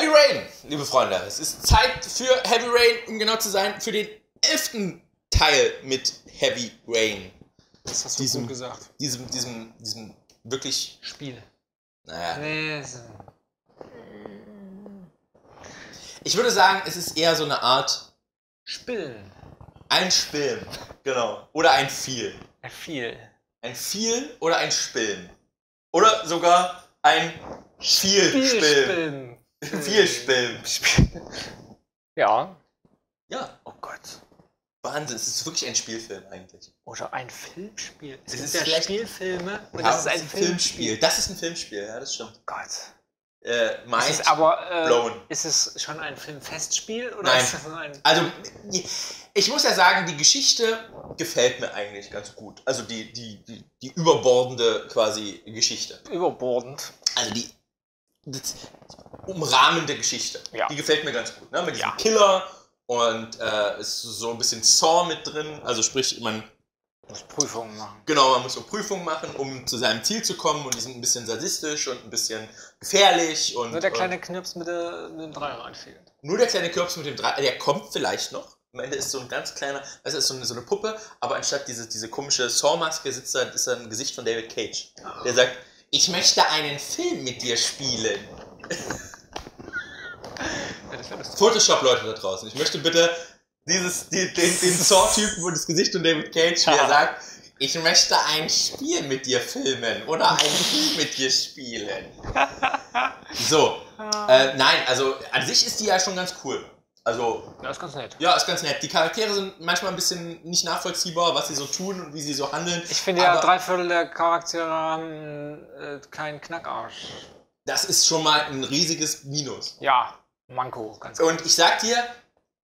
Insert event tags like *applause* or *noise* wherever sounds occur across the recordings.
Heavy Rain, liebe Freunde. Es ist Zeit für Heavy Rain, um genau zu sein, für den elften Teil mit Heavy Rain. Das hast du Diesem- gut gesagt. Diesem, diesem, diesem wirklich, Spiel. naja. Ich würde sagen, es ist eher so eine Art Spielen. ein Spillen. Genau. Oder ein Viel. Ja, viel. Ein Viel oder ein Spillen. Oder sogar ein Viel Spillen. Spielen. Viel Spillen. Spiel. Ja. Ja, Oh Gott. Wahnsinn. Es ist wirklich ein Spielfilm eigentlich. Oder ein Filmspiel. Es Es ist ja Spielfilme und Ja, das ist ein Filmspiel. Das ist ein Filmspiel, ja, das stimmt. Gott. Äh, Ist es aber äh, blown. ist es schon ein Filmfestspiel oder Nein. ist nur ein Also, ich muss ja sagen, die Geschichte gefällt mir eigentlich ganz gut. Also die, die, die, die überbordende quasi Geschichte. überbordend? Also die das umrahmende Geschichte. Ja. Die gefällt mir ganz gut. Ne? Mit diesem Ja. Killer und äh, ist so ein bisschen Saw mit drin. Also sprich, man, Muss Prüfungen machen. genau, man muss so Prüfungen machen, um zu seinem Ziel zu kommen. Und die sind ein bisschen sadistisch und ein bisschen gefährlich. Und, Nur der und kleine Knirps mit, der, mit dem Dreirad fehlt. Nur der kleine Kürbis mit dem Drei, der kommt vielleicht noch. Am Ende ist so ein ganz kleiner, das ist so eine, so eine Puppe, aber anstatt diese, diese komische Saw-Maske sitzt da, ist da ein Gesicht von David Cage. Der sagt, ich möchte einen Film mit dir spielen. Ja, lustig. Photoshop-Leute da draußen, ich möchte bitte dieses, die, den, den Saw-Typen, wo das Gesicht von David Cage, wie er sagt, ich möchte ein Spiel mit dir filmen oder einen Film mit dir spielen. *laughs* So, äh, nein, also an sich ist die ja schon ganz cool. Also Ja, ist ganz nett. Ja, ist ganz nett. Die Charaktere sind manchmal ein bisschen nicht nachvollziehbar, was sie so tun und wie sie so handeln. Ich finde ja, drei Viertel der Charaktere haben äh, keinen Knackarsch. Das ist schon mal ein riesiges Minus. Ja, Manko, ganz klar. Und ich sag dir,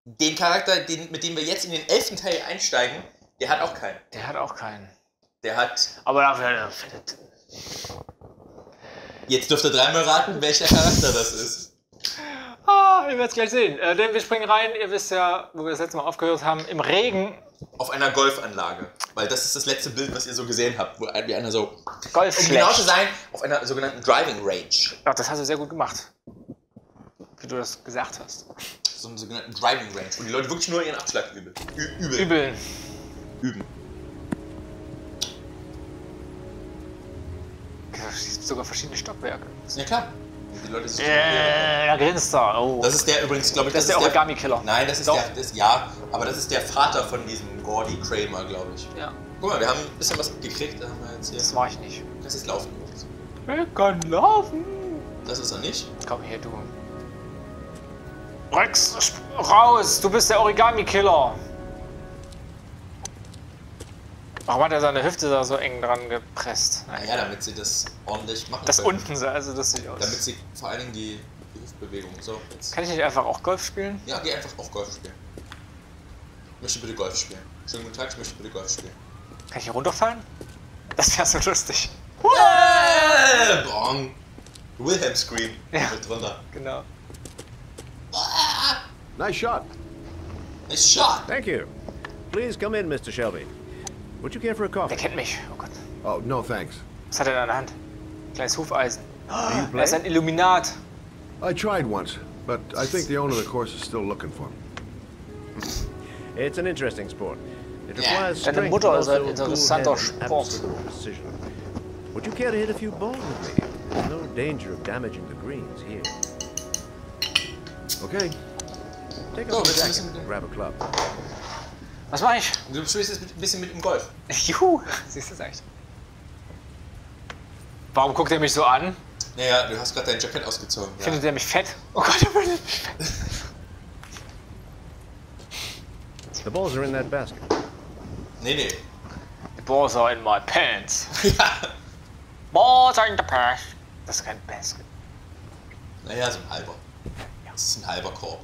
den Charakter, den, mit dem wir jetzt in den elften Teil einsteigen, der hat auch keinen. Der hat auch keinen. Der hat. Aber dafür hat er. Jetzt dürft ihr dreimal raten, welcher Charakter das ist. Ah, ihr werdet es gleich sehen. Äh, denn wir springen rein. Ihr wisst ja, wo wir das letzte Mal aufgehört haben, im Regen. Auf einer Golfanlage. Weil das ist das letzte Bild, was ihr so gesehen habt, wo wie einer so. Golf Um genau zu sein, auf einer sogenannten Driving Range. Ach, das hast du sehr gut gemacht. Wie du das gesagt hast. So einer sogenannten Driving Range, wo die Leute wirklich nur ihren Abschlag übeln. Übeln. Übeln. Üben. Es gibt sogar verschiedene Stockwerke. Ja klar. Die Leute sind Äh, da grinst er. Oh. Das ist der übrigens, glaube ich, Das ist der Origami-Killer. Nein, das ist Doch. der, das, ja, aber das ist der Vater von diesem Gordy Kramer, glaube ich. ja, Guck mal, wir haben ein bisschen was gekriegt. Da haben wir jetzt hier. das war ich nicht. Das ist Laufen. Er kann laufen. Das ist er nicht. Komm her, du. Rex, raus! Du bist der Origami-Killer! Warum hat er seine Hüfte da so eng dran gepresst? Naja, damit sie das ordentlich machen Das können. unten sah also lustig aus. Damit sie vor allen Dingen die, die Hüftbewegung. So, jetzt. Kann ich nicht einfach auch Golf spielen? Ja, geh einfach auch Golf spielen. Ich möchte bitte Golf spielen. Schönen guten Tag, ich möchte bitte Golf spielen. Kann ich hier runterfallen? Das wäre so lustig. Äh, Bong! Wilhelm Scream. Ja. Mit drunter. Genau. Nice shot. Nice shot! Thank you. Please come in, Mr. Shelby. Would you care for a Der coffee? kennt mich. Oh Gott. Oh, no thanks. Was hat er da in der Hand? Kleines Hufeisen. *gasps* Do you Er ist ein Illuminat. I tried once, but I think the owner of the course is still looking for me. It's an interesting sport. It requires Deine strength, Mutter but ist ein interessanter and Sport. absolute precision. Would you care to hit a few balls with me? There's no danger of damaging the greens here. Okay. Take So, off willst your jacket and grab a club. Was mache ich? Du spielst jetzt ein bisschen mit dem Golf. *laughs* Juhu. Siehst du das echt? Warum guckt er mich so an? Naja, du hast gerade dein Jackett ausgezogen. Ja. Findet er mich fett? Oh Gott, er findet mich fett. *laughs* The balls are in that basket. Nee, nee. The balls are in my pants. *laughs* ja. Balls are in the pants. Das ist kein Basket. Naja, so ein halber. Das ist ein halber Korb.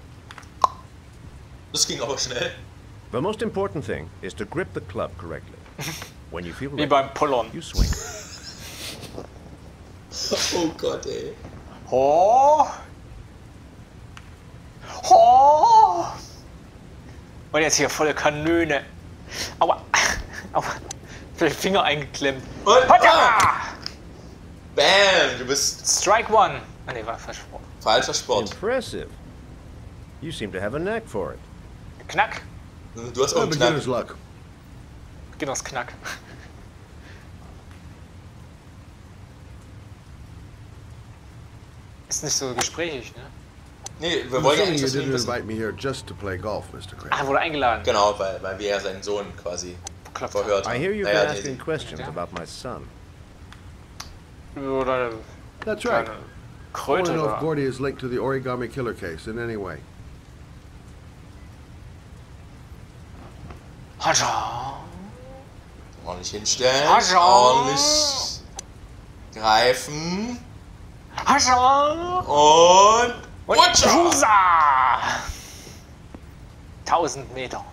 Das ging aber schnell. The most important thing is to grip the club correctly. *laughs* When you feel Wie ready, beim Pullern. you swing. *laughs* Oh Gott, ey. Ho! Ho! Und jetzt hier volle Kanone. Aua. Aua. Für den Finger eingeklemmt. Und, Hotta! ah, bam, du bist. Strike one. Ah ne, war falsch. Falscher Sport. Impressive. You seem to have a knack for it. Knack. Du hast auch einen Knack. beginner's luck. Beginners Knack. Ist nicht so gesprächig, ne? Nee, wir wollen ja eigentlich didn't wissen. invite me here just to play golf, Mr. Ah, wurde eingeladen. Genau, weil, weil wir ja seinen Sohn quasi Klopft. verhört I haben. hear you've Naja, been asking questions Ja. about my son. Oder That's right. keine I want Kröte to know if. Gordy is linked to the origami killer case in any way. Ordentlich hinstellen. Hascha. Ordentlich greifen. Hascha. Und. Und! Husa. 1000 Meter.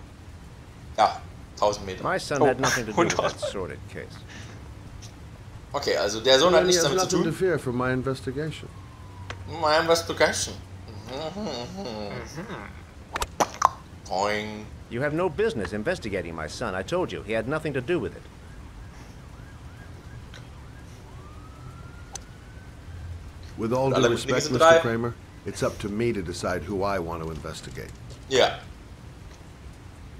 Ja, 1000 Meter. My son Oh, had nothing to do with hundert. that sordid case. Okay, also der Sohn hat nichts damit zu nothing to tun. fear from my investigation. Mein was begeistern. Boing. You have no business investigating my son. I told you, he had nothing to do with it. With all due respect, Mr. drei. Kramer, it's up to me to decide who I want to investigate. Yeah.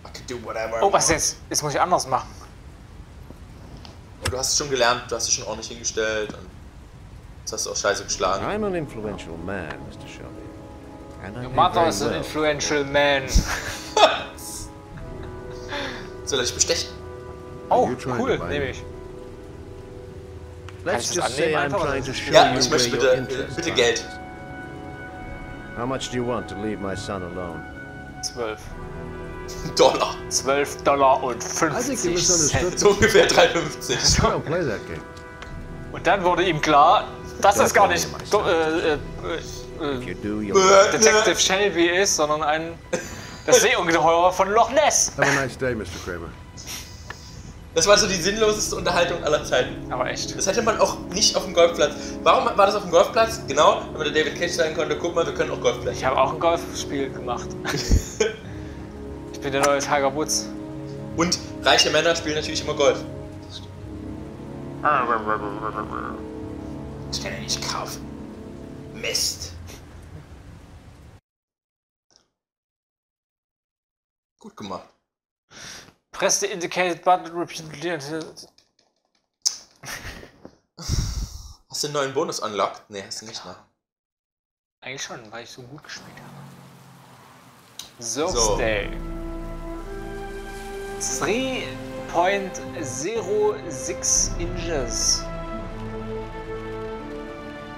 I can do whatever. I Oh, was want. jetzt? Jetzt muss ich anders machen. Du hast es schon gelernt, du hast dich schon ordentlich hingestellt und jetzt hast du auch scheiße geschlagen. I'm an influential man, Mr. Shelby. And I Your pay mother very is an influential man. *laughs* Soll er dich bestechen? Oh, cool, nehme me? ich. Let's ich just say annehmen I'm einfach, trying to show Ja, you ich möchte bitte, bitte. Geld. How much do you want to leave my son alone? 12. Dollar. 12 Dollar und I think you 50 misunderstood. Cent. So ungefähr 3,50. I don't play that game. Und dann wurde ihm klar, dass Don't es gar nicht äh, äh, äh. Detective Shelby ist, sondern ein das Seeungeheuer von Loch Ness. have a nice day, Mr. Kramer. Das war so die sinnloseste Unterhaltung aller Zeiten. Aber echt. Das hätte man auch nicht auf dem Golfplatz. Warum war das auf dem Golfplatz? Genau, damit der David Cage sagen konnte, guck mal, wir können auch Golf Ich habe auch ein Golfspiel gemacht. *laughs* Ich bin der neue Tiger Woods. Und reiche Männer spielen natürlich immer Golf. Ich kann ja nicht kaufen. Mist. Gut gemacht. Press the indicated button repeatedly until Hast du einen neuen Bonus unlocked? Nee, hast du nicht, ne? Eigentlich schon, weil ich so gut gespielt habe. So. Thursday. 3.06 inches.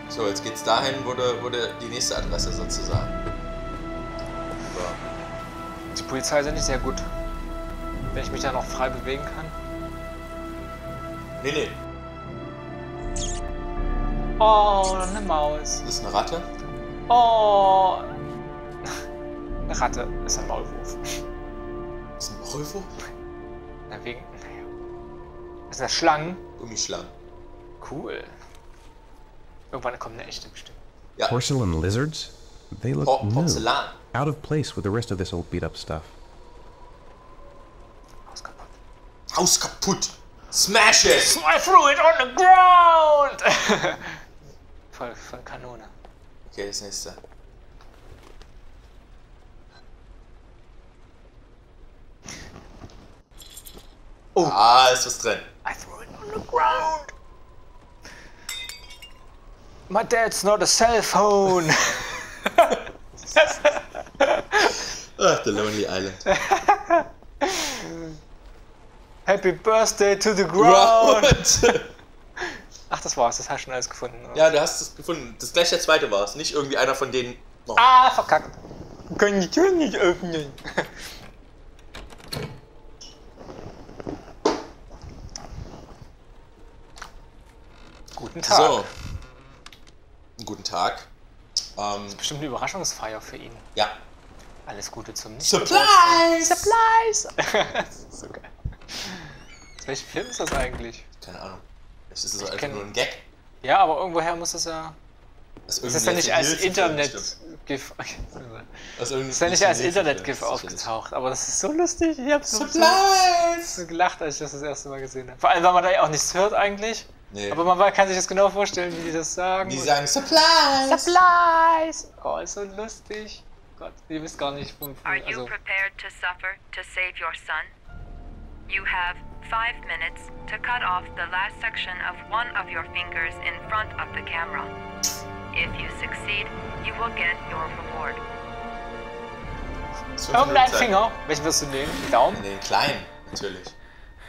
So, jetzt geht's dahin, wo, du, wo du die nächste Adresse sozusagen. Die Polizei sind nicht sehr gut. Wenn ich mich da noch frei bewegen kann. Nee, nee, Oh, eine Maus. das ist eine Ratte. Oh. *laughs* Eine Ratte ist ein Maulwurf. Das ist ein Maulwurf. Na, wegen. Naja. Das sind das Schlangen. Gummischlangen. Cool. Irgendwann kommt eine echte bestimmt. Ja, Porcelain lizards? They look Por new. Porzellan. Out of place with the rest of this old beat up stuff. Haus kaputt. Haus kaputt. Smash it! I threw it on the ground! voll, voll Kanone. Okay, das nächste. Oh. Ah, ist was drin. I threw it on the ground! My dad's not a cell phone! *laughs* *laughs* *laughs* Ach, The Lonely Island. *laughs* Happy birthday to the ground! *laughs* Ach, das war's, das hast du schon alles gefunden. oder? Ja, du hast es gefunden. Das gleich der zweite war es. Nicht irgendwie einer von denen. Oh. Ah, verkackt. Können die Tür nicht öffnen. Guten Tag. So. Guten Tag. Ähm, Bestimmt eine Überraschungsfeier für ihn. ja. Alles Gute zum Surprise! Supplies! das ist so geil. Aus welchem Film ist das eigentlich? Keine Ahnung. Vielleicht ist es so einfach nur ein Gag. Ja, aber irgendwoher muss das ja. Das ist ja nicht als irgendeinem Aus *laughs* irgendeinem Das ist ja nicht als Internet-GIF aufgetaucht, aber das ist so lustig. Ich hab so, so, gelacht, als ich das das erste Mal gesehen habe. Vor allem, weil man da ja auch nichts hört eigentlich. Nee. Aber man kann sich das genau vorstellen, wie die das sagen. Die sagen Supplies! Supplies! Oh, ist so lustig. Gott, ihr wisst gar nicht, von, Are you also, prepared to suffer to save your son? You have five minutes to cut off the last section of one of your fingers in front of the camera. If you succeed, you will get your reward. Fünf irgendein. Finger. Welchen wirst du nehmen? Den Daumen? Den kleinen, natürlich.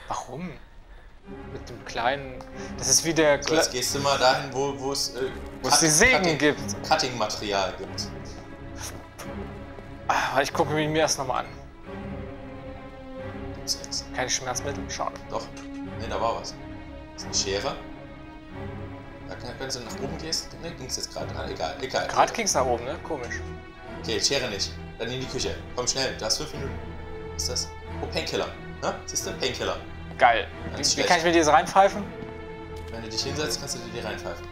Warum? Mit dem kleinen. Das ist wie der. So, jetzt gehst du mal dahin, wo, wo es, äh, Wo es die Sägen Cutting- gibt. Cutting-Material gibt. Ah, ich gucke mir erst nochmal an. Keine Schmerzmittel? Schade. Doch. Ne, da war was. Das ist eine Schere. Wenn du nach oben gehst. Ne, ging's jetzt gerade. Egal, egal. Gerade ging's nach oben, ne? Komisch. Okay, Schere nicht. Dann in die Küche. Komm schnell, du hast fünf Minuten. Was ist das? Oh, Painkiller. Ne? Siehst du? Painkiller. Geil. Wie, wie kann ich mir die jetzt reinpfeifen? Wenn du dich hinsetzt, kannst du dir die reinpfeifen.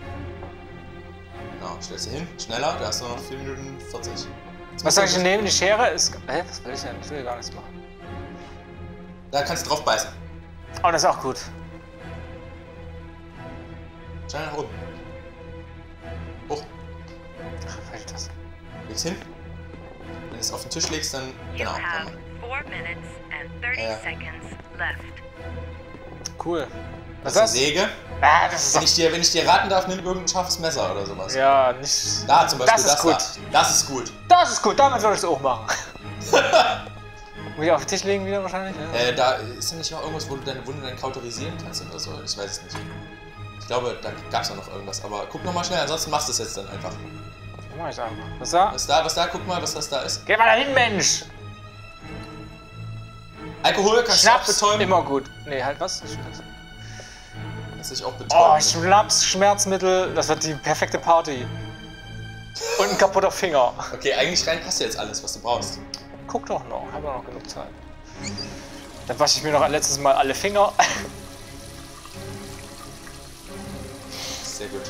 Genau, stellst du hin. Schneller, du hast nur noch 4 Minuten 40. Jetzt Was soll ich denn nehmen? Die Schere ist. Hä? Was will ich denn? Ich will gar nichts machen. Da kannst du drauf beißen. Oh, das ist auch gut. Schnell nach oben. Hoch. Ach, fällt das. Legst hin. Wenn du es auf den Tisch legst, dann. Genau. Dann, four minutes and 30 Ja. seconds left. Cool. das Was ist eine? Säge. Ah, das ist Wenn ich, dir, wenn ich dir raten darf, nimm irgendein scharfes Messer oder sowas. Ja, nicht. Da zum Beispiel, Das ist das, gut. da. Das ist gut. Das ist gut, damit würde ich es auch machen. *laughs* Muss ich auf den Tisch legen wieder wahrscheinlich? Ja. Äh, da ist ja nicht noch irgendwas, wo du deine Wunde dann kauterisieren kannst oder so. Ich weiß es nicht. Ich glaube, da gab es ja noch irgendwas. Aber guck noch mal schnell, ansonsten machst du es jetzt dann einfach. Mach ich einfach. Was da? Was da, was da, guck mal, was das da ist. Geh mal dahin, Mensch! Alkohol kannst du auch Schnaps, betäuben. immer gut. Nee, halt was? Kannst dich auch Oh, betäuben. Schnaps, Schmerzmittel, das wird die perfekte Party. Und ein kaputter Finger. okay, eigentlich rein passt ja jetzt alles, was du brauchst. Guck doch noch, haben wir noch genug Zeit. Dann wasche ich mir noch letztes Mal alle Finger. Sehr gut.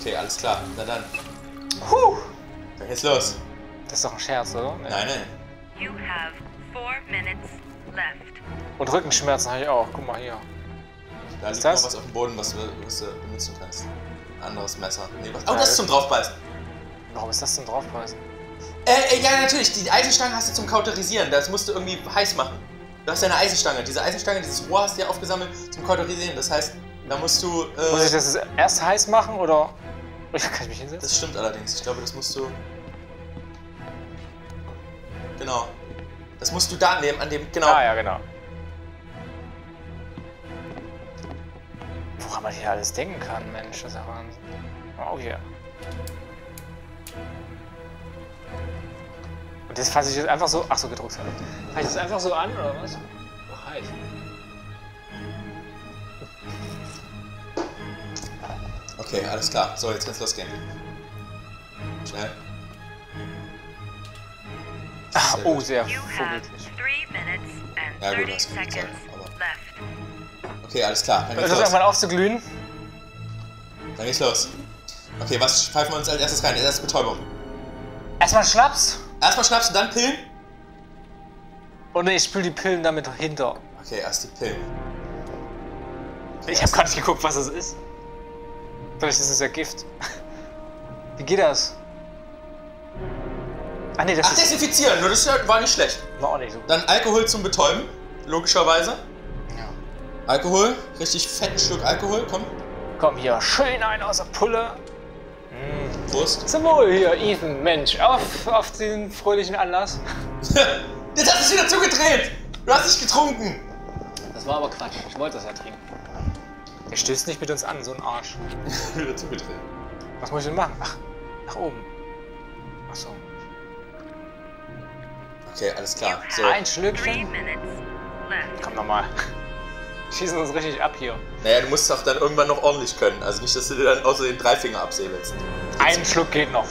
Okay, alles klar. Na dann. Puh. Dann geht's los. Das ist doch ein Scherz, oder? Nee. Nein, nein. have four minutes left. Und Rückenschmerzen habe ich auch. Guck mal hier. Da Ist liegt das? noch was auf dem Boden, was du, was du benutzen kannst. Ein anderes Messer. Nee, was? Oh, das ist zum draufbeißen. Warum ist das denn draufpreisen? Äh, äh, ja, natürlich. Die Eisenstange hast du zum Kauterisieren. Das musst du irgendwie heiß machen. Du hast ja eine Eisenstange. Diese Eisenstange, dieses Rohr hast du ja aufgesammelt zum Kauterisieren. Das heißt, da musst du. Äh, Muss ich das erst heiß machen oder. Kann ich mich hinsetzen? Das stimmt allerdings. Ich glaube, das musst du. Genau. Das musst du da nehmen, an dem. Genau. Ah, ja, genau. Woran man hier alles denken kann, Mensch, das ist ja Wahnsinn. Oh, hier. Und das fasse ich jetzt einfach so. Ach so, gedruckt. Fasse ich das einfach so an, oder was? Okay, alles klar. So, jetzt kann's losgehen. Schnell. Ach, Sehr oh, gut. sehr vorbildlich. Ja, gut, 30 hast genug Zeit, seconds aber-. Okay, alles klar. Dann Ist geht's das los. irgendwann aufzuglühen? Dann geht's los. Okay, was pfeifen wir uns als erstes rein? Erst Betäubung. Erstmal Schnaps. Erstmal Schnaps und dann Pillen? Oh ne, ich spül die Pillen damit hinter. Okay, erst die Pillen. Ich habe gar nicht geguckt, was es ist. Vielleicht ist es ja Gift. Wie geht das? Ah ne, das Ach, ist desinfizieren. Nur das war nicht schlecht. war auch nicht so. Dann Alkohol zum Betäuben. Logischerweise. Ja. Alkohol. Richtig fetten Stück Alkohol. Komm. Komm hier, schön ein aus der Pulle. Prost. Zum Wohl hier, Ethan, Mensch, auf, auf den fröhlichen Anlass. Jetzt hast du es wieder zugedreht. Du hast nicht getrunken. Das war aber Quatsch, ich wollte das ja trinken. Er stößt nicht mit uns an, so ein Arsch. *laughs* wieder zugedreht. Was muss ich denn machen? Ach, nach oben. Ach so. Okay, alles klar. So. Ein Schlückchen. Komm nochmal. *laughs* Schießen uns richtig ab hier. Naja, du musst auch dann irgendwann noch ordentlich können. Also nicht, dass du dir dann außer den drei Finger absäbelst. Ein Schluck geht noch.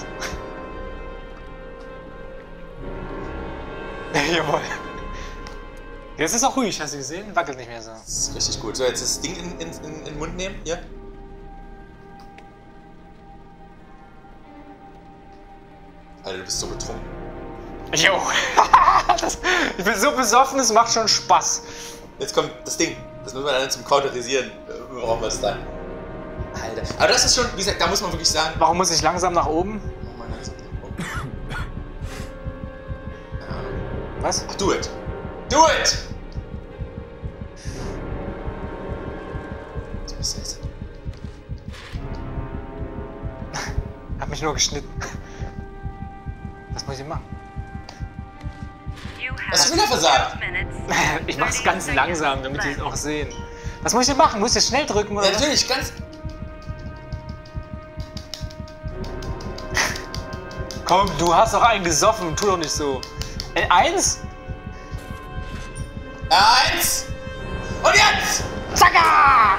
*laughs* Jawohl. Jetzt ist auch ruhig, hast du gesehen? Wackelt nicht mehr so. Das ist richtig gut. So, jetzt das Ding in, in, in, in den Mund nehmen. Hier. Alter, du bist so betrunken. Jo. *laughs* das, ich bin so besoffen, es macht schon Spaß. Jetzt kommt das Ding. Das müssen wir dann zum Kauterisieren. äh, Brauchen wir es dann. Alter. Aber das ist schon, wie gesagt, da muss man wirklich sagen. Warum muss ich langsam nach oben? Oh Mann, langsam. Was? Ach, do it. Do it! Du bist jetzt. Hab mich nur geschnitten. Was muss ich machen? Have du wieder versagt? 12 minutes. *laughs* Ich mach's 30 ganz langsam, damit die es auch sehen. Was muss ich denn machen? Muss ich jetzt schnell drücken oder Ja, was? natürlich, ganz. *laughs* Komm, du hast doch einen gesoffen, tu doch nicht so. Äh, eins? Und jetzt! Zacka!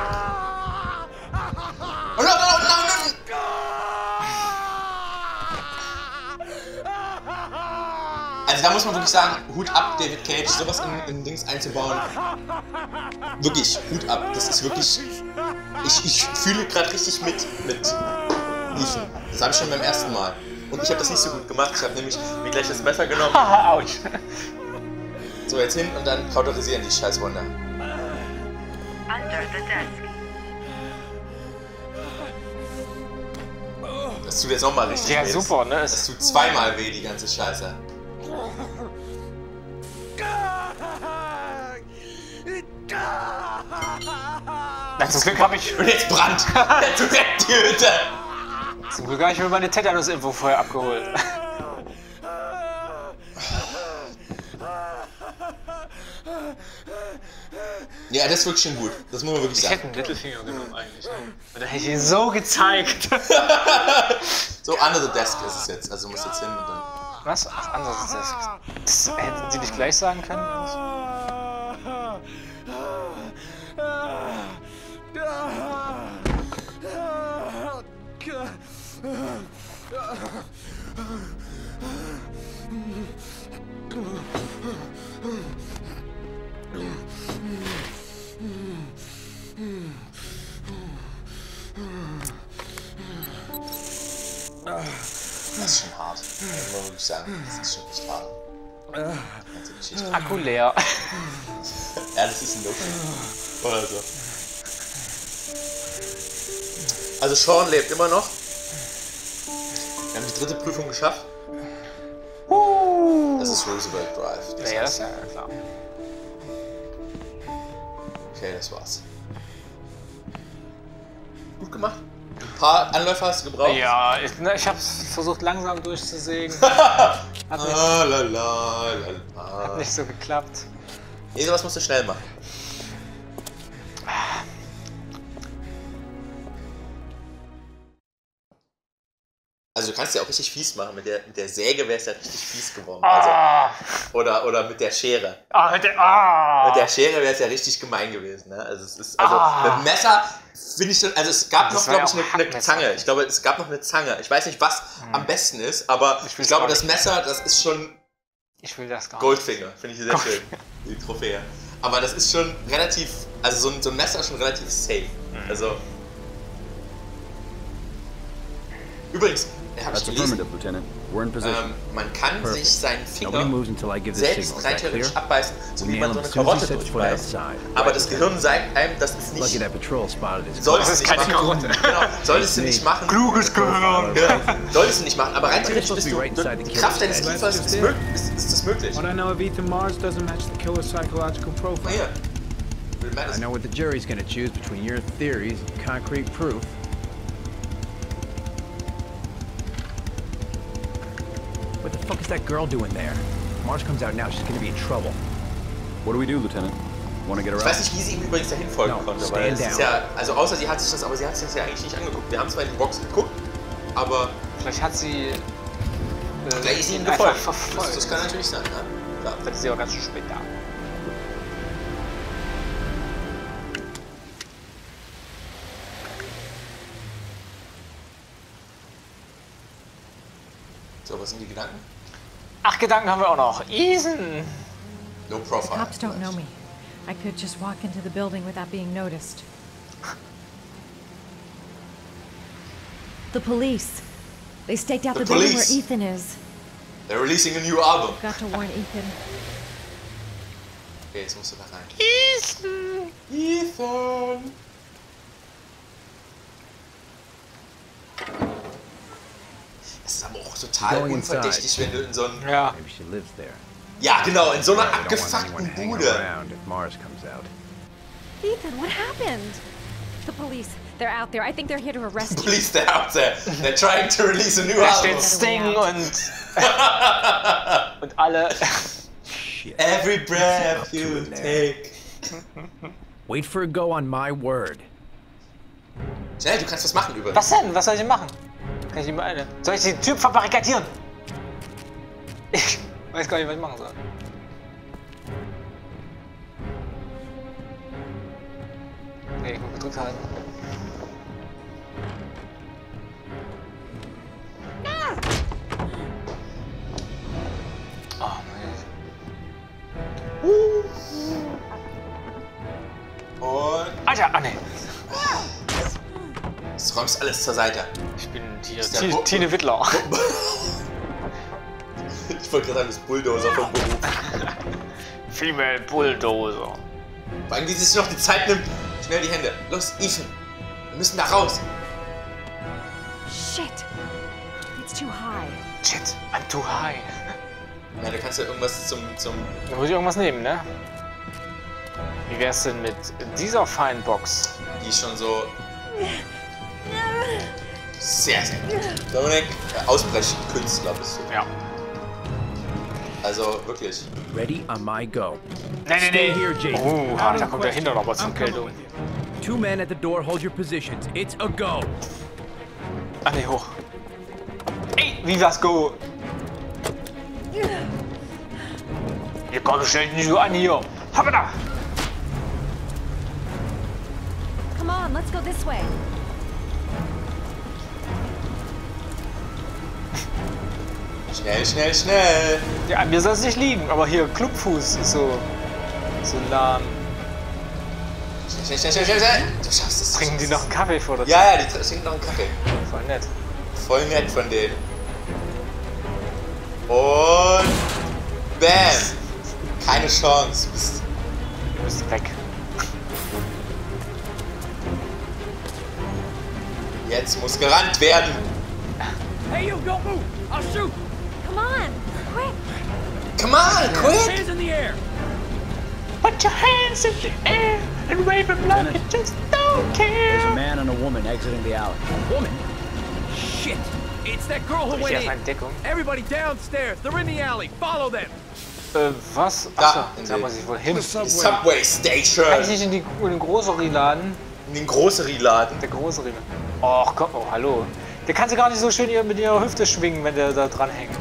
Und noch, noch, noch, noch. Also da muss man wirklich sagen, Hut ab, David Cage, sowas in, in Dings einzubauen. Wirklich, Hut ab. Das ist wirklich. Ich, ich fühle gerade richtig mit mit Ethan. Das habe ich schon beim ersten Mal. Und ich habe das nicht so gut gemacht. Ich habe nämlich mir gleich das Messer genommen. *laughs* Haha, ouch. So, jetzt hin und dann kauterisieren die scheiß Wunder. Under the desk. Das tut jetzt nochmal richtig Ja, weh. super, ne? Das tut zweimal weh, die ganze Scheiße. na, zum Glück habe ich, Und jetzt brannt der direkt die Hütte. zum Glück habe ich mir meine Tetanus-Info vorher abgeholt. Ja, das ist wirklich schon gut. Das muss man wirklich Ich hätte sagen. einen Mittelfinger genommen eigentlich. ne? Und dann hätte ich ihn so gezeigt. *laughs* So, under the desk ist es jetzt. Also du musst jetzt hin und dann. Was? Ach, anderes ist das. Das hätten sie nicht gleich sagen können? Das ist schon hart. Das muss wirklich sagen. Das ist schon echt hart. Ganze. Akku leer. Ja, das ist ein Look. Oder so. Also Sean lebt immer noch. Wir haben die dritte Prüfung geschafft. Das ist Roosevelt Drive. Das Ja, das ist- ist ja klar. Okay, das war's. Gut gemacht. Ein paar Anläufe hast du gebraucht. Ja, ich, ne, ich habe versucht langsam durchzusägen. *laughs* Hat nicht, Ah, la, la, la, la. nicht so geklappt. Nee, sowas musst du schnell machen. Also du kannst ja auch richtig fies machen. Mit der, mit der Säge wäre es ja richtig fies geworden. Also, Ah, oder, oder mit der Schere. ah, mit der, ah. Mit der Schere wäre es ja richtig gemein gewesen. Ne? Also, es ist, also Ah. mit dem Messer finde ich schon, also es gab Das noch, glaube ich, eine, eine. Zange. Ich glaube, es gab noch eine Zange. Ich weiß nicht, was am besten ist, aber ich, Ich glaube, das. Messer, das ist schon Ich will das gar. Goldfinger. Finde ich sehr Gold- schön. Die Trophäe. Aber das ist schon relativ, also so ein, so ein Messer ist schon relativ safe. Mhm. Also. Übrigens, habe ich That's gelesen, affirmative, Lieutenant. We're in position. ähm, man kann Perfect. sich seinen Finger moves until I give the selbst theoretisch abbeißen, so wie man so eine Karotte durchbeißt. outside. Aber das Gehirn sagt einem, das ist Lucky nicht. that patrol spotted his Solltest Das ist keine machen. Karotte. Genau, solltest du nicht machen. Kluges Gehirn. Genau. Solltest du nicht machen, aber rein theoretisch bist du, die Kraft deines. Kiefers ist, ist, ist das möglich. What I know of Ethan Mars doesn't match the killer's psychological profile. Will I know what the jury's gonna choose between your theories and concrete proof. Fuck is that girl doing there? Mars comes out now, she's gonna be in trouble. What do we do, Lieutenant? Want to get her Ich out? weiß nicht, wie sie ihm übrigens dahin folgen No, konnte, weil es ist ja, also außer sie hat sich das, aber sie hat sich das ja eigentlich nicht angeguckt. Wir haben zwar in die Box geguckt, aber Vielleicht hat sie. Äh, vielleicht ist sie ihm einfach gefolgt. verfolgt. Das, das kann natürlich sein, ja. Klar. Vielleicht ist sie auch ganz schön spät da. So, was sind die Gedanken? Ach, Gedanken haben wir auch noch. Ethan! No profile. Cops don't know me. I could just walk into the building without being noticed. The police. They staked out The the, building where Ethan is. They're releasing a new album. Got to warn Ethan. Okay, jetzt musst du da rein. Ethan! Ethan! Das ist aber auch total unverdächtig, wenn du in so einem. Ja. Maybe she lives there. Ja, genau, in so einer abgefuckten Bude. Ethan, what happened? The police. They're out there. I think they're here to arrest *laughs* you. Police, they're out there. They're trying to release a new Da album. steht Sting und. *laughs* und alle. Every breath you take. Wait for a go on my word. Schnell, du kannst was machen übrigens. Was denn? Was soll ich denn machen? Kann ich ihm eine. Soll ich den Typ verbarrikadieren? Ich weiß gar nicht, was ich machen soll. Nee, ich muss gedrückt halten. Oh nee. Und Alter, ah nee. jetzt räumst alles zur Seite. Ich hier Ist Bo- Tine Wittler. *laughs* Ich wollte gerade sagen, das Bulldozer vom Beruf. Female Bulldozer. Vor allem, wie sie sich noch die Zeit nimmt. Schnell die Hände. Los, Ethan. Wir müssen da raus. Shit. It's too high. Shit, I'm too high. Na, da kannst du irgendwas zum, zum Da muss ich irgendwas nehmen, ne? Wie wär's denn mit dieser feinen Box? die schon so. Sehr, sehr gut. Dominik, äh, Ausbrechkünstler bist du. Ja. Also wirklich. Ready on my go. Nee, nee, Stay nee. here, Jason. Oh, ah, da kommt der Hinter noch was I'm zum you. Two men at the door, hold your positions. It's a go. Ach nee, hoch. Ey, wie was go? Hier komm, stell dich nicht so an hier. Hab da! Come on, let's go this way. Schnell, schnell, schnell. Ja, mir soll es nicht liegen, aber hier Clubfuß ist so. so lahm. Schnell, schnell, schnell, schnell, schnell. Du schaffst es. Trinken die noch einen Kaffee vor der es. Ja, ja, die tr- trinken noch einen Kaffee. Voll nett. Voll nett von denen. Und. Bam! Keine Chance. Du bist Du bist weg. Jetzt muss gerannt werden. Hey, you, don't move. I'll shoot. Come on, quick. Hands in the air. Put your hands in the air and wave them like you just don't There's a care. man and a woman exiting the alley. Woman. Shit. It's that girl who Ich went in. Everybody downstairs. They're in the alley. Follow them. Äh, was? Da, Achso, in da muss ich wohl hin. Die Subway Station. Kann ich nicht in, die, in den Grocery-Laden? In den Grocery-Laden. Der Grocery. Och, komm, oh, hallo. Der kann sie gar nicht so schön hier mit ihrer Hüfte schwingen, wenn der da dran hängt.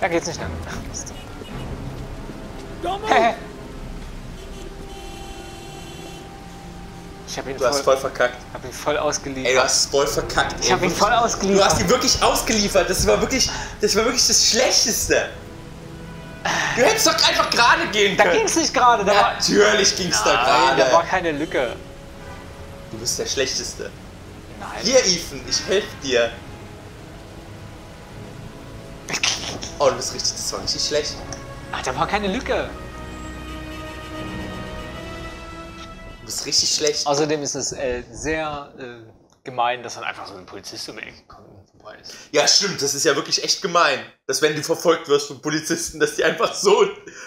Da geht's nicht lang. Mist. Don't Hä? Ich hab ihn, Du hast voll, voll verkackt. hab ihn voll Ey, ausgeliefert. du hast voll verkackt. Ich ey. hab ihn voll Du ausgeliefert. hast ihn wirklich ausgeliefert. Das war wirklich, das war wirklich das Schlechteste. Du hättest doch einfach gerade gehen Da können. ging's nicht gerade. Da war, Natürlich ging's da Nein, da war gerade. keine Lücke. Du bist der Schlechteste. Nein. Hier, Ethan, ich helfe dir. Oh, du bist richtig, das war richtig schlecht. Ah, da war keine Lücke. Du bist richtig schlecht. Außerdem ist es äh, sehr äh, gemein, dass dann einfach so ein Polizist um die Ecke kommt und vorbei ist. Ja, stimmt, das ist ja wirklich echt gemein. Dass wenn du verfolgt wirst von Polizisten, dass die einfach so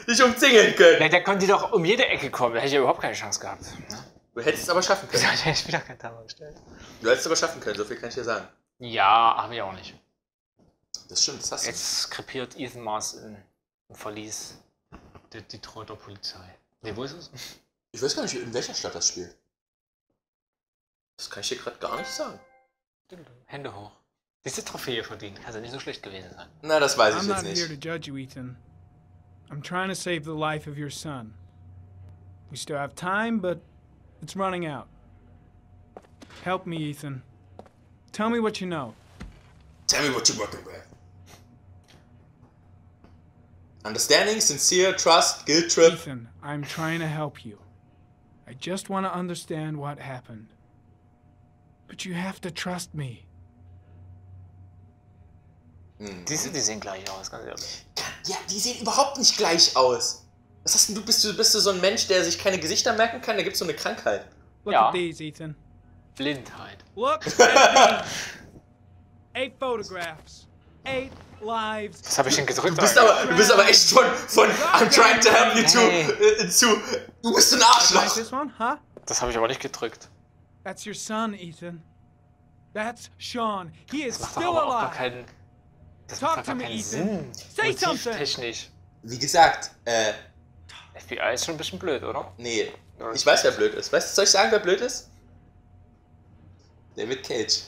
dich umzingeln können. Ja, der konnte doch um jede Ecke kommen. Da hätte ich ja überhaupt keine Chance gehabt. Ne? Du hättest es aber schaffen *laughs* Da können. hätte ich wieder kein Timer gestellt. Du hättest es aber schaffen können, so viel kann ich dir sagen. Ja, habe ich auch nicht. Das stimmt, das hast du. Jetzt krepiert Ethan Mars in, im Verlies der Detroiter Polizei. Ne, wo ist es? Ich weiß gar nicht, in welcher Stadt das spielt. Das kann ich dir gerade gar nicht sagen. Hände hoch. Diese Trophäe verdient. Kann ja nicht so schlecht gewesen sein. Na, das weiß ich I'm jetzt not here to nicht. judge you, Ethan. I'm trying to save the life of your son. We still have time, but it's running out. Help me, Ethan. Tell me what you know. Tell me what you're working with. Understanding, sincere, trust, guilt trip. Ethan, I'm trying to help you. I just want to understand what happened. But you have to trust me. Die, die sehen gleich aus, ganz ehrlich. Ja, die sehen überhaupt nicht gleich aus. Was hast denn du? Bist du, bist du so ein Mensch, der sich keine Gesichter merken kann? Da gibt es so eine Krankheit. Look Ja. at these, Ethan. Blindheit. Look at these. Eight photographs. Eight lives. Was habe ich denn gedrückt? Du bist aber, du bist aber echt von, von I'm trying to help you to, äh, zu, du bist ein Arschloch. this one, huh? Das habe ich aber nicht gedrückt. That's your son, Ethan. That's Sean. He is Das macht still doch aber auch gar alive. keinen. Das Talk macht to me, Ethan. Sinn. Say something. Motivtechnisch. Wie gesagt, äh, FBI ist schon ein bisschen blöd, oder? nee. Ich weiß, wer blöd ist. Weißt du, soll ich sagen, wer blöd ist? David Cage.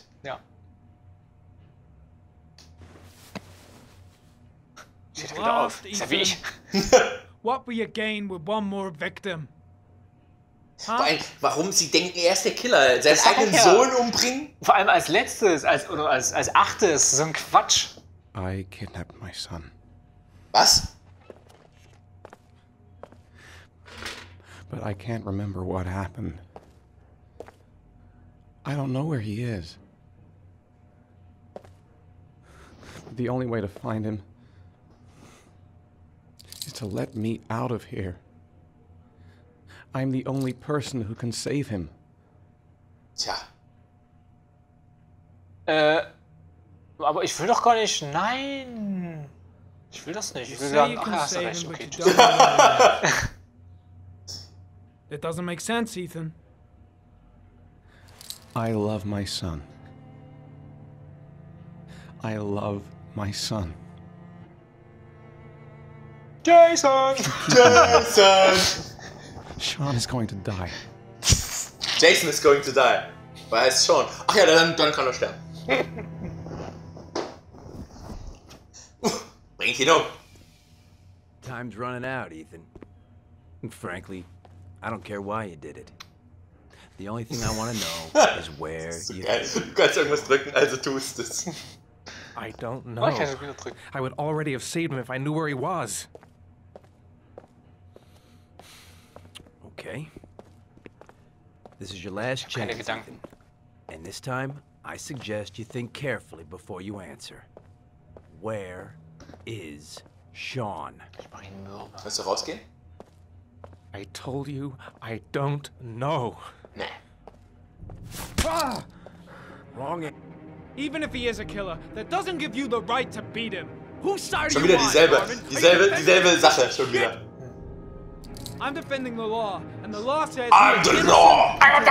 Ja. Steht er wieder auf. Ist ja wie ich. What will you gain with one more victim? Vor Huh? allem, warum sie denken, er ist der Killer. Seinen sag eigenen ich ja. Sohn umbringen? Vor allem als letztes, als, oder als, als achtes. So ein Quatsch. I kidnapped my son. Was? But I can't remember what happened. I don't know where he is. The only way to find him is to let me out of here. I'm the only person who can save him. Tja. Äh, aber ich will doch gar nicht. Nein. Ich will das nicht. Ich will sagen, ach ja, hast du save recht. him, but Okay, you tschüss. don't know where he is. That doesn't make sense, Ethan. I love my son. I love my son. Jason! Jason! Sean is going to die. Jason is going to die. Weil er heißt schon. Ach ja, dann, dann kann er sterben. Bringt ihn um. Time's running out, Ethan. And frankly, I don't care why you did it. The only thing I want to know *laughs* is where So you. geil. Du kannst irgendwas drücken, also tust es. I don't know. ich kann es wieder drücken. I would already have saved him if I knew where he was. Okay. This is your last Keine chance. Gedanken. Ethan. And this time, I suggest you think carefully before you answer. Where is Sean? Ich mach. Willst du rausgehen? I told you I don't know. Nee. Ah! Wrong. Even if he is a killer, that doesn't give you the right to beat him. Who side Schon are you wieder on, dieselbe, Marvin? Are you dieselbe, dieselbe the Sache, fucking schon wieder. I'm defending the law, and the law says I'm the law. hab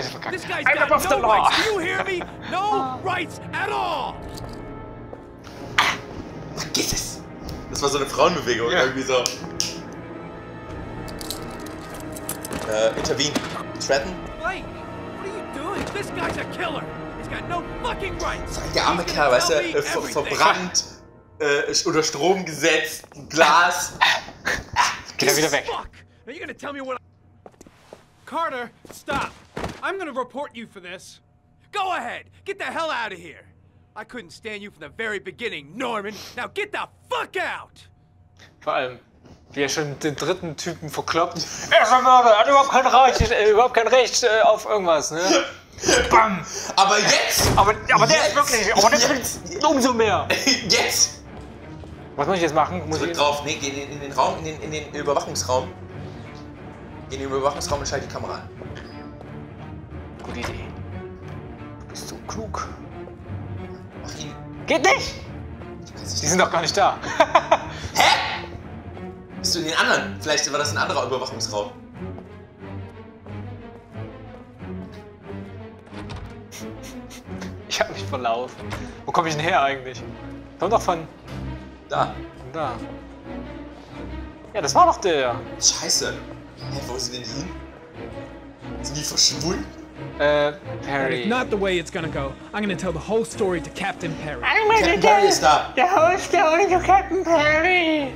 ich verkackt. This guy's I'm got the no law. rights. Do you hear me? No *laughs* rights at all. Vergiss es. Das war so eine Frauenbewegung, Ja. irgendwie so. Äh, intervene. Threaten? Blake, what are you doing? This guy's a killer. He's got no fucking rights. Der arme Kerl, weißt du, äh, ver everything. verbrannt, *laughs* äh, unter Strom gesetzt, Glas. Geht er wieder weg. Fuck. Now you're gonna tell me what? Carter, stop. I'm gonna report you for this. Go ahead. Get the hell out of here. I couldn't stand you from the very beginning, Norman. Now get the fuck out. Vor allem, wie er schon den dritten Typen verkloppt. Er ist ein Mörder, er hat überhaupt kein Recht, äh, überhaupt kein Recht äh, auf irgendwas, ne? *laughs* Bam! Aber jetzt! Aber, aber der ist Jetzt! wirklich, aber der Jetzt! ist *laughs* umso mehr. Jetzt! Was muss ich jetzt machen? Muss Drück ich drauf, nee, geh in, in den Raum, in den, in den Überwachungsraum. Geh in den Überwachungsraum und schalte die Kamera an. Gute Idee. Du bist so klug. Mach ihn. Geht nicht! Die sind doch gar nicht da. *laughs* Hä? Bist du in den anderen? Vielleicht war das ein anderer Überwachungsraum. Ich hab mich verlaufen. Wo komme ich denn her eigentlich? Komm doch von Da. von da. Ja, das war doch der. Scheiße. Hä, wo sind denn hin? Sind die verschwunden? That Perry. is not the way it's gonna go. I'm gonna tell the whole story to Captain Perry. Captain Perry ist da. The whole story to Captain Perry.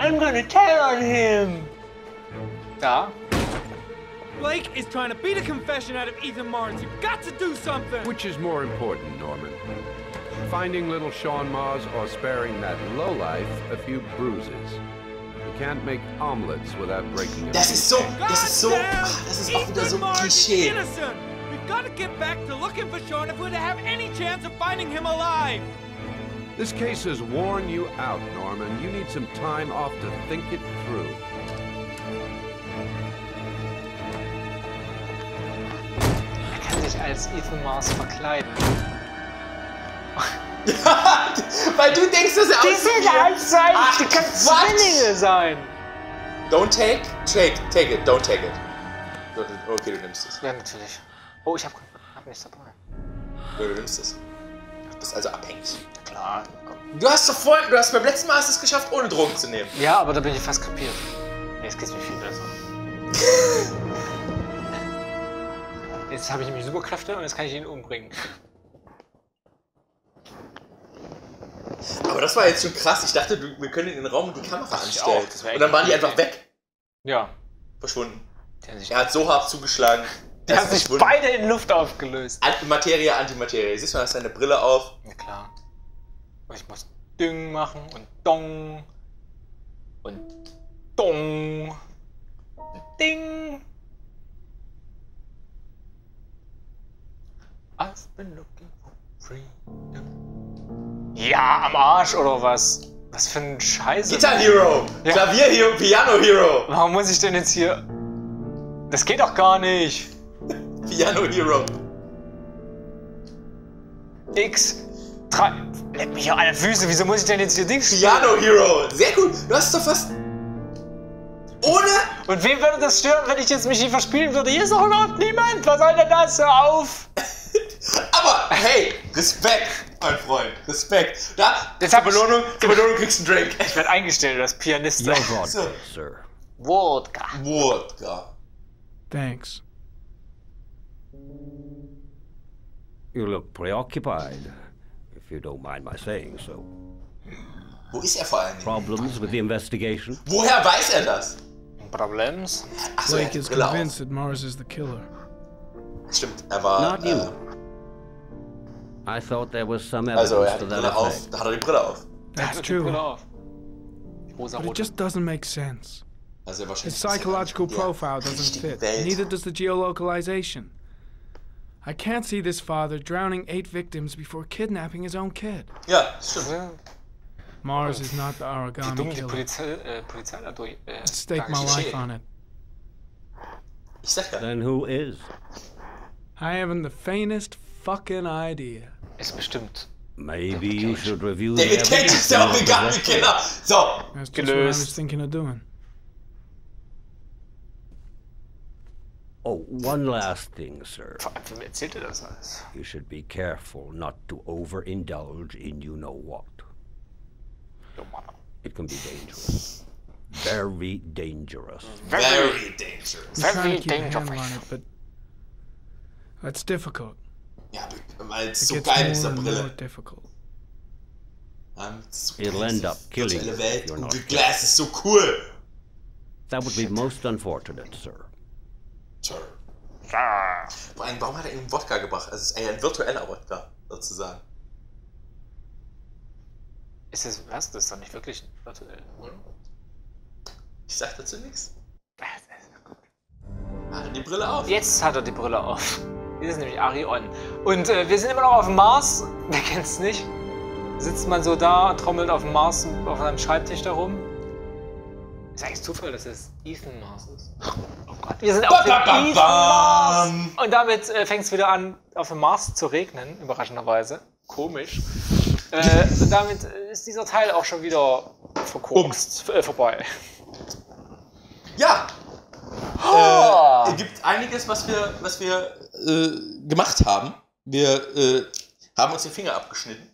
I'm gonna tell on him. Da. Blake is trying to beat a confession out of Ethan Mars. You've got to do something. Which is more important, Norman? Finding little Sean Mars or sparing that lowlife a few bruises? You can't make omelets without breaking a Das few ist so, eggs. das ist so, Goddamn! ah, das ist auch wieder so Ethan Mars is Klischee. innocent. We've gotta get back to looking for Sean if we're to have any chance of finding him alive. This case has worn you out, Norman. You need some time off to think it through. Er kann sich als Ethan Mars verkleiden. *laughs* Weil du denkst, dass er Die aussieht sind wie- halt sein, Ach, die Quatsch. Zwillinge sein. Don't take, take, take it, don't take it. Okay, du nimmst es. Ja, natürlich. Oh, ich hab, hab nichts dabei. Ja, du nimmst es. Du bist also abhängig. Klar, komm. Du hast doch vorhin, du hast beim letzten Mal hast es geschafft, ohne Drogen zu nehmen. Ja, aber da bin ich fast kapiert. Jetzt geht's mir viel besser. *laughs* Jetzt habe ich nämlich Superkräfte und jetzt kann ich ihn umbringen. Aber das war jetzt schon krass. Ich dachte, du, wir können in den Raum die Kamera anstellen. auch. Und dann waren die einfach weg. Ja. Verschwunden. Er hat so hart zugeschlagen. die er haben ist sich beide in Luft aufgelöst. Antimaterie, Antimaterie. Siehst du, er hat seine Brille auf. Ja, klar. Und ich muss Ding machen und Dong. Und Dong. Ding. I've been looking for freedom. Ja, am Arsch oder was? Was für ein Scheiße. Guitar Hero. Ja. Klavier Hero. Piano Hero. Warum muss ich denn jetzt hier. Das geht doch gar nicht. Piano Hero. X. 3. Leck mich ja den Füße. Wieso muss ich denn jetzt hier Dings spielen? Piano Hero. Sehr gut. Du hast doch fast. Ohne. Und wem würde das stören, wenn ich jetzt mich hier verspielen würde? Hier ist doch überhaupt niemand. Was soll denn das? Hör auf. *laughs* Aber hey, Respekt, mein Freund. Respekt. Da, Jetzt zur Belohnung, zur Belohnung kriegst du einen Drink. Ich werde eingestellt als Pianist. Your vodka, So. sir. Wodka. Wodka. Thanks. You look preoccupied, if you don't mind my saying so. Wo ist er vor allen Dingen? Problems with the investigation? Woher weiß er das? Problems? Achso, er hat Blake is convinced that Mars is the killer. Stimmt, er war. Not you. Äh, I thought there was some evidence also, er hat to die that Brille auf. effect. Da hat er die Brille auf. That's hat die Brille true. auf. Die rosa But it just doesn't make sense. Also, er. His psychological profile doesn't fit. Neither does the geolocalization. I can't see this father drowning eight victims before kidnapping his own kid. Yeah, stimmt. Ja, Mars is not the Wie origami dumm die killer. Polizei, äh, Polizei da durch. Äh, Stake my life on it. Ich. Then who is? I haven't the faintest fucking idea. Ist bestimmt. Maybe you should review the David Cage evidence ist der you. Origami-Killer. So. That's just what I was thinking of doing. Oh, one last thing, sir. Vor wem erzählt er das alles? You should be careful not to overindulge in you know what. Jo, Mann. It can be dangerous. Very dangerous. Very dangerous. I'm trying Very to keep a handle dangerous. on it, but that's difficult. Ja, weil es It so geil ist, more Brille. Ähm, so It'll end up killing you Welt. Und die Glass ist so cool. That would be most unfortunate, sir. Sure. Vor allem, warum hat er ihm Wodka gebracht? Also, es ist eher ein virtueller Wodka, sozusagen. Ist das, was? Das ist doch nicht wirklich virtuell, oder? Ich sag dazu nichts. Hat er die Brille auf? Jetzt hat er die Brille auf. Das ist nämlich Arion. Und äh, wir sind immer noch auf dem Mars. *laughs* Wer kennt's nicht? Sitzt man so da und trommelt auf dem Mars auf seinem Schreibtisch da rum. Ist eigentlich Zufall, dass es Ethan Mars ist. *laughs* Oh Gott. Wir sind auf dem Ethan. Mars. Und damit äh, fängt es wieder an, auf dem Mars zu regnen, überraschenderweise. Komisch. Äh, *laughs* und damit äh, ist dieser Teil auch schon wieder verkorkst, äh, vorbei. Ja! Ah. Äh, es gibt einiges, was wir, was wir äh, gemacht haben. Wir äh, haben uns den Finger abgeschnitten,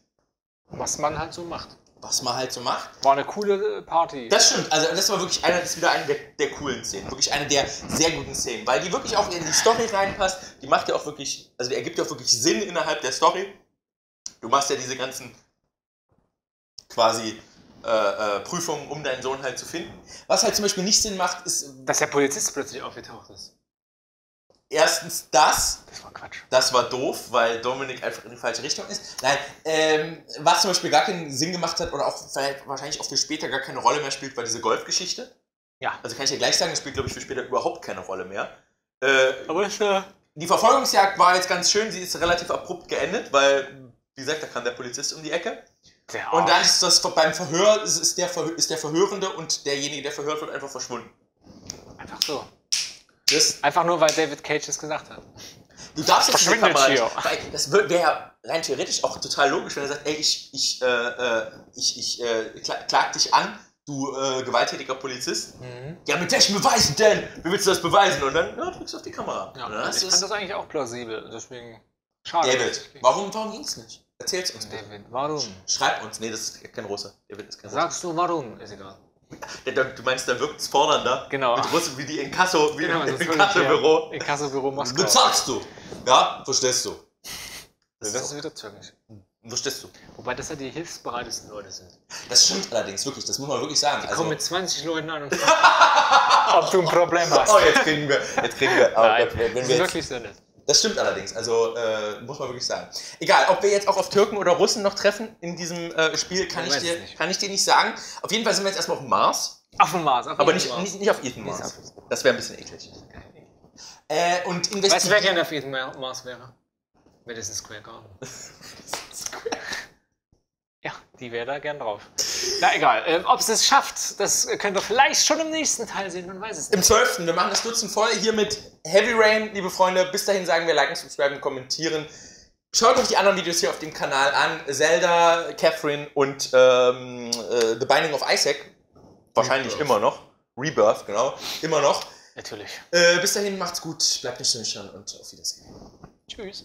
Was man halt so macht. was man halt so macht. War eine coole äh, Party. Das stimmt, also das war wirklich einer, das ist wieder eine der, der coolen Szenen. Wirklich eine der sehr guten Szenen, weil die wirklich auch in die Story reinpasst. Die macht ja auch wirklich, also die ergibt ja auch wirklich Sinn innerhalb der Story. Du machst ja diese ganzen quasi äh, äh, Prüfungen, um deinen Sohn halt zu finden. Was halt zum Beispiel nicht Sinn macht, ist Dass der Polizist plötzlich aufgetaucht ist. Erstens das, Das war Quatsch. das war doof, weil Dominik einfach in die falsche Richtung ist. Nein, ähm, was zum Beispiel gar keinen Sinn gemacht hat oder auch wahrscheinlich auch für später gar keine Rolle mehr spielt, war diese Golfgeschichte. Ja. Also kann ich ja gleich sagen, das spielt, glaube ich, für später überhaupt keine Rolle mehr. Äh, Aber ist ja. die Verfolgungsjagd war jetzt ganz schön, sie ist relativ abrupt geendet, weil, wie gesagt, da kam der Polizist um die Ecke. Der Und dann ist das beim Verhör, ist, der, Verhör, ist der Verhörende und derjenige, der verhört wird, einfach verschwunden. Einfach so. Das, Einfach nur, weil David Cage es gesagt hat. du darfst jetzt Kamera nicht, weil das wäre ja rein theoretisch auch total logisch, wenn er sagt, ey, ich, ich, äh, äh, ich, ich äh, kla- klag dich an, du äh, gewalttätiger Polizist. Mhm. Ja, mit welchen Beweisen denn? Wie willst du das beweisen? Und dann ja, drückst du auf die Kamera. Ja, hast ich fand es. das eigentlich auch plausibel. Deswegen. Schade. David, warum, warum ging's nicht? Erzähl's uns. David, warum? Schreib uns. Nee, das ist kein Russe. David ist kein Russe. Sagst du warum? Ist egal. Du meinst, der wirkt fordernder. Genau. Mit Russen wie die Inkasso, wie Genau, im das ist Inkasso-Büro. In Kassobüro Moskau. Bezahlst du. Ja, verstehst du. Das ist wieder türkisch. Verstehst du. Wobei das ja die hilfsbereitesten Leute sind. Das stimmt allerdings, wirklich. Das muss man wirklich sagen. Die Also, kommen mit 20 Leuten an und *laughs* fragen, ob du ein Problem hast. oh, jetzt kriegen wir. Jetzt kriegen wir. Nein, wenn das wir ist jetzt, wirklich so nett. Das stimmt allerdings. Also, äh, muss man wirklich sagen. Egal, ob wir jetzt auch auf Türken oder Russen noch treffen in diesem äh, Spiel, kann Ich ich, dir, nicht. kann ich dir nicht sagen. Auf jeden Fall sind wir jetzt erstmal auf dem Mars. Auf dem Mars. Auf Aber dem nicht, Mars. nicht, nicht auf Ethan Mars. Das wäre ein bisschen eklig. Äh, und Weißt du, wer gerne auf Ethan Mars wäre? Madison Square Garden. *laughs* Ja, die wäre da gern drauf. Na egal, äh, ob es es schafft, das könnt ihr vielleicht schon im nächsten Teil sehen, man weiß es Im nicht. 12. Wir machen das Dutzend voll hier mit Heavy Rain, liebe Freunde. Bis dahin sagen wir liken, subscriben, kommentieren. Schaut euch die anderen Videos hier auf dem Kanal an. Zelda, Catherine und ähm, äh, The Binding of Isaac. Wahrscheinlich immer noch. Rebirth, genau. Immer noch. Natürlich. Äh, bis dahin macht's gut, bleibt nicht so nüchtern und auf Wiedersehen. Tschüss.